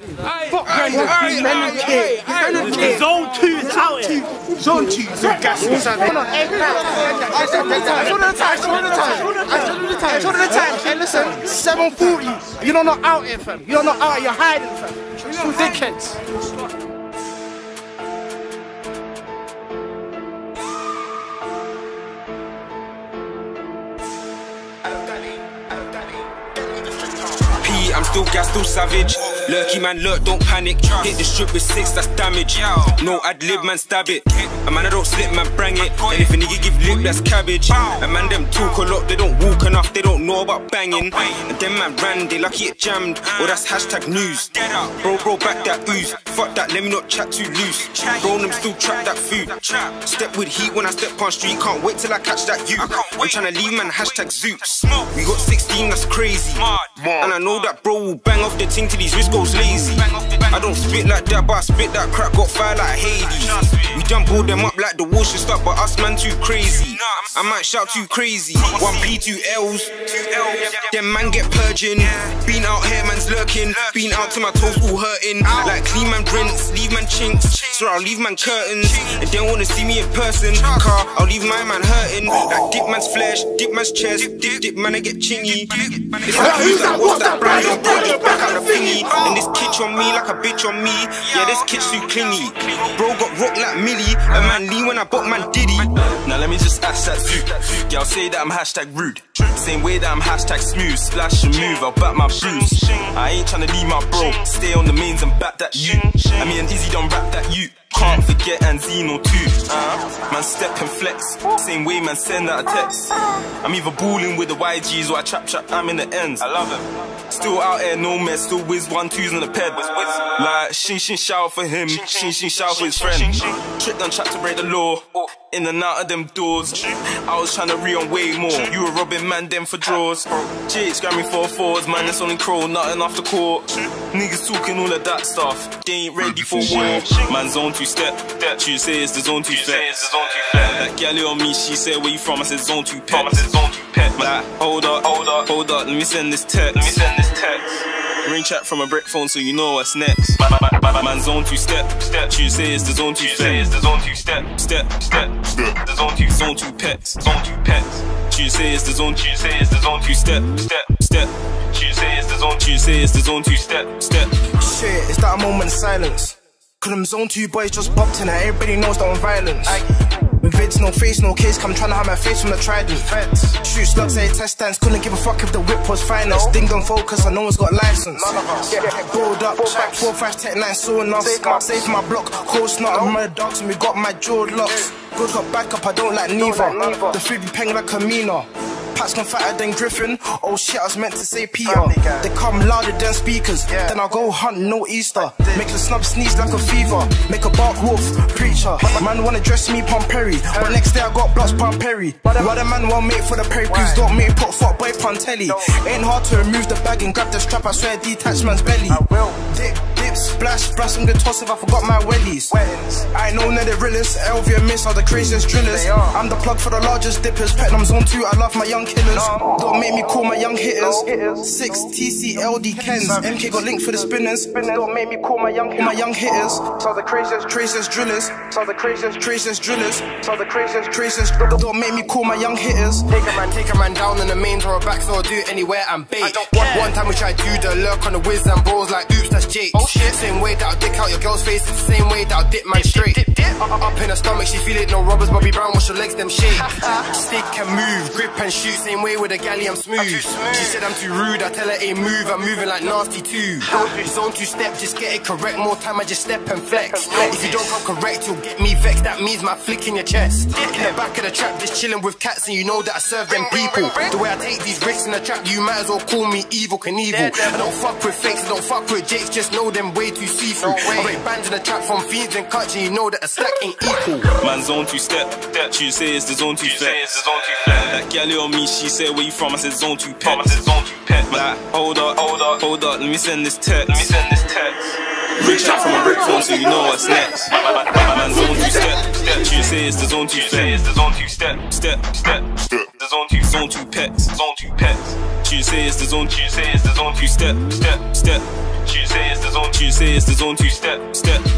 Fuck Granny, men and kid. Men and kid. Zone 2 is out here. Zone 2, so gas. Hold on, hey, I said the time. Show the time, show the time. I showed the time, show the time. Hey, listen, 740. You're not out here, fam. You're not out here, you're hiding, fam. Two dickheads. I'm still gas, still savage. Lurky man, lurk, don't panic. Hit the strip with six, that's damage. No ad lib, man, stab it. A man, I don't slip, man, bang it. And if a nigga give lip, that's cabbage. A man, them talk a lot, they don't walk enough, they don't know about banging. And them man ran, they lucky it jammed. Or that's hashtag news. Bro, bro, back that ooze. Fuck that, let me not chat too loose. Bro, them still trap that food. Step with heat when I step on street, can't wait till I catch that you. I'm trying to leave, man, hashtag Zeus. We got 16, that's crazy. And I know that bro will bang off the ting till his wrist goes lazy. I don't spit like that, but I spit that crap, got fire like Hades. We done pull them up like the wall should stop, but us man too crazy. I might shout too crazy. One P, two L's. Them man get purging. Been out here, man's lurking. Been out to my toes all hurting. Like clean man rinse, leave man chinks. So I'll leave man curtains. If they wanna see me in person. Car, I'll leave my man hurting. Like dip man's flesh, dip man's chest. Dip, dip man, I get chingy. It's like who's that? What's that brand? Your bro just back out the thingy. And this kitch on me like a bitch on me. Yeah, this kitch too clingy. Bro got rock like Millie. A man Lee when I bought man Diddy. Now let me just ask that zoo. Y'all say that I'm hashtag rude. Same way that I'm hashtag smooth. Splash and move, I'll back my bruise. I ain't tryna leave my bro. Stay on the mains and back that you. I mean, Izzy don't rap that you. Can't forget and Zeno too. Uh, man, step and flex. Same way, man, send out a text. I'm either balling with the YGs or I trap trap, I'm in the ends. I love it. Still out here, no mess, still whiz one twos on the ped. Like, shin shin shout for him, shin shin shout for his friend. Trick done trap to break the law. In and out of them doors. I was trying to re on way more. You were robbing man them for draws. Jake's me four fours, man, it's only crow, nothing off the court. Niggas talking all of that stuff. They ain't ready for war. Man, zone two step. She say it's the zone two flex. That galley on me, she said, Where you from? I said zone two pet. I said zone two pet. Like, hold up, hold up, hold up, let me send this text. Let me send this text. Ring chat from a brick phone so you know what's next. Man, zone two step, step. She say it's the zone two step. it's the zone two step, step, step, step. The zone two, zone two pets, zone two pets. She say it's the zone, she say it's the zone two step, step, step. She say it's the zone, she say it's the zone two step, step. Shit, it's that moment of silence. Cause them zone two boys just popped in and everybody knows that I'm violence. With vids, no face, no case, come trying to have my face from the trident. Shoot slugs, say test stands, couldn't give a fuck if the whip was finest. Ding dong focus, and no one's got license. Get, get bowled up, four, five, tech nine, so enough. Safe my block, course not, I'm a dogs, and we got my jaw locks. Good up, back up, I don't like neither. The food be paying like a Mina. Pats fatter than Griffin. Oh shit, I was meant to say Peter. They come louder than speakers. Then I go hunt, no Easter. Make the snub sneeze like a fever. Make a bark wolf, preacher. Man wanna dress me Pom Perry. But next day I got blocks Pom Perry. Why the man won't make for the Perry? Please don't make put fuck boy Pontelli. Ain't hard to remove the bag and grab the strap. I swear detach man's belly. Dip, dip, splash, splash some good toss if I forgot my wellies. I ain't no none of the realest. LV miss are the craziest drillers. I'm the plug for the largest dippers. Petnum's on two. I love my young killers. Don't make me call my young hitters. Six TCLD Kens. MK got linked for the spinners. Don't make me call my young my young hitters. So the craziest, craziest drillers. So the craziest, craziest drillers. So the craziest, craziest. Don't make me call my young hitters. Take a man, take a man down in the mains or a back, so I'll do it anywhere and bait. One, one time we tried to do the lurk on the whiz and bros like oops, that's Jake. Oh shit. Same way that I'll dick out your girl's face, it's the same way that I'll dip man straight. Dip, dip, dip. Up, up in her stomach, she feel it, no robbers, Bobby Brown, wash your legs, them shake. Stick and move, grip and shoot, same way with a galley, I'm smooth. She said I'm too rude, I tell her, hey, move, I'm moving like nasty too. Zone two step, just get it correct, more time I just step and flex. If you don't come correct, you'll get me vexed, that means my flick in your chest. In the back of the trap, just chilling with cats, and you know that I serve them people. The way I take these risks in the trap, you might as well call me Evel Knievel. I don't fuck with fakes, I don't fuck with jakes, just know them way too see-through. I break bands in the trap from fiends and cuts, and you know that a stack ain't equal. Man, on two step. you say it's the zone two flex. That galley on me, she said, Where you from? I said zone two pet. I said zone two pet. Like, hold up, hold up, hold up. Let me send this text. Let me send this text. Reach out from a brick phone so you know what's next. Man, zone two step. You say it's the zone two flex. the zone two step. Step, step, step. The zone two, zone two pets. Zone two pets. She say it's the zone. She say it's the zone two step. Step, step. She say it's the zone. tune say it's the zone two step, step.